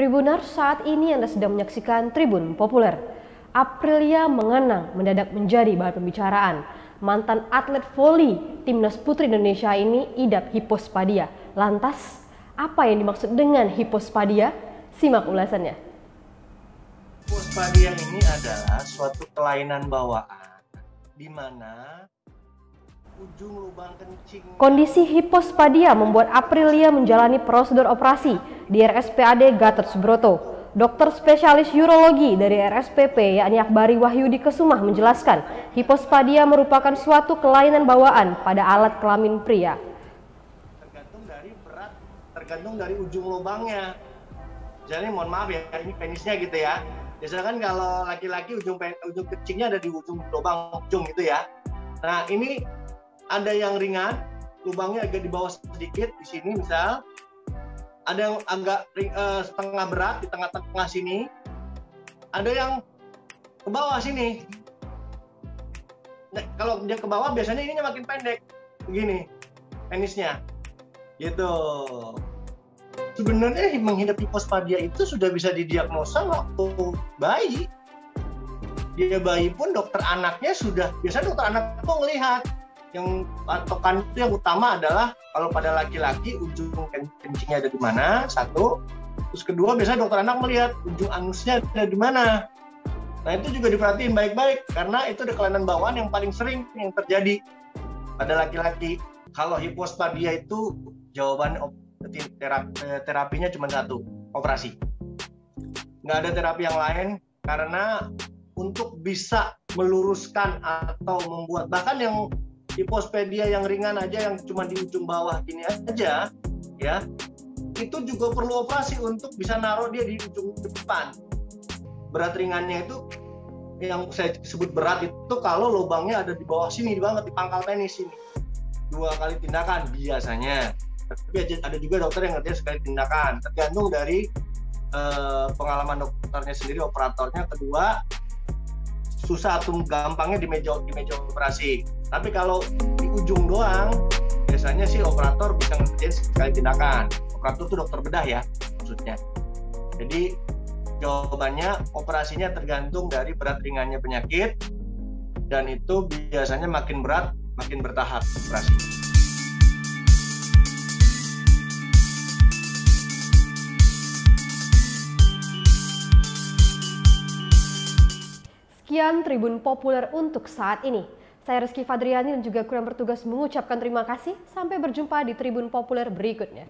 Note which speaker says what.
Speaker 1: Tribunar, saat ini Anda sedang menyaksikan Tribun Populer. Aprilia mengenang mendadak menjadi bahan pembicaraan. Mantan atlet voli timnas putri Indonesia ini idap hipospadia. Lantas, apa yang dimaksud dengan hipospadia? Simak ulasannya.
Speaker 2: Hipospadia ini adalah suatu kelainan bawaan di mana ujung lubang kencing
Speaker 1: Kondisi hipospadia membuat Aprilia menjalani prosedur operasi di RSPAD Gatot Subroto. Dokter spesialis urologi dari RSPP yakni Akbari Wahyudi Kesumah menjelaskan, hipospadia merupakan suatu kelainan bawaan pada alat kelamin pria.
Speaker 2: tergantung dari berat, tergantung dari ujung lubangnya. Jadi mohon maaf ya, ini penisnya gitu ya. Biasanya kan kalau laki-laki ujung ujung kencingnya ada di ujung lubang ujung gitu ya. Nah ini ada yang ringan, lubangnya agak di bawah sedikit di sini misal. Ada yang agak ring- eh, setengah berat di tengah-tengah sini. Ada yang ke bawah sini. Nah, kalau dia ke bawah biasanya ininya makin pendek. Begini penisnya. Gitu. Sebenarnya menghidap hipospadia itu sudah bisa didiagnosa waktu bayi. Dia bayi pun dokter anaknya sudah biasanya dokter anak tuh melihat yang patokan itu yang utama adalah kalau pada laki-laki ujung ken- kencingnya ada di mana? Satu. Terus kedua biasanya dokter anak melihat ujung anusnya ada di mana. Nah itu juga diperhatiin baik-baik karena itu ada kelainan bawaan yang paling sering yang terjadi pada laki-laki. Kalau hipospadia itu jawaban terapi, terapinya cuma satu operasi. Nggak ada terapi yang lain karena untuk bisa meluruskan atau membuat bahkan yang hipospadia yang ringan aja yang cuma di ujung bawah gini aja ya. Itu juga perlu operasi untuk bisa naruh dia di ujung depan. Berat ringannya itu yang saya sebut berat itu kalau lubangnya ada di bawah sini banget di pangkal penis ini. Dua kali tindakan biasanya. Tapi ada- juga dokter yang ngerjain sekali tindakan. Tergantung dari eh, pengalaman dokternya sendiri operatornya. Kedua susah atau gampangnya di meja di meja operasi tapi kalau di ujung doang biasanya sih operator bisa ngerjain sekali tindakan operator itu dokter bedah ya maksudnya jadi jawabannya operasinya tergantung dari berat ringannya penyakit dan itu biasanya makin berat makin bertahap operasi.
Speaker 1: Sekian Tribun Populer untuk saat ini. Saya Rizky Fadriani dan juga kru yang bertugas mengucapkan terima kasih. Sampai berjumpa di Tribun Populer berikutnya.